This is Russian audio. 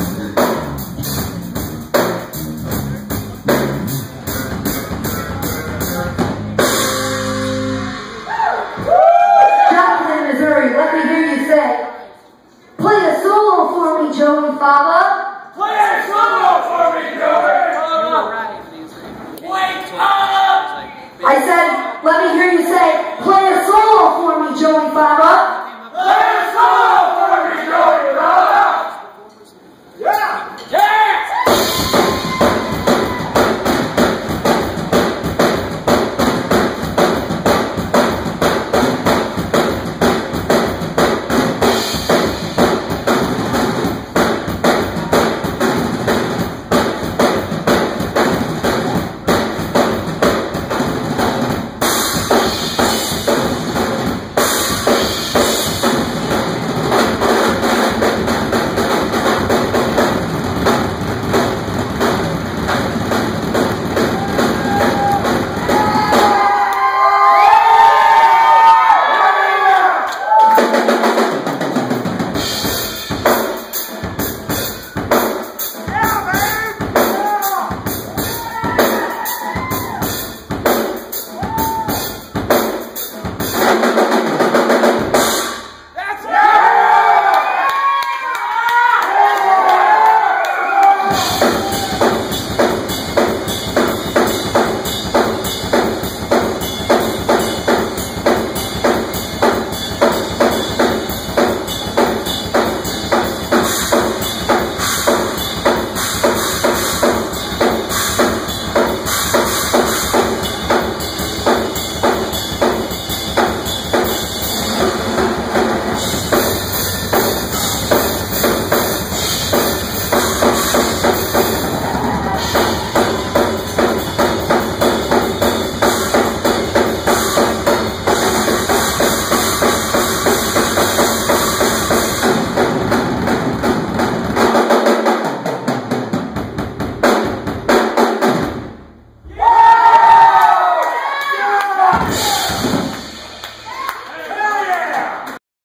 Amen.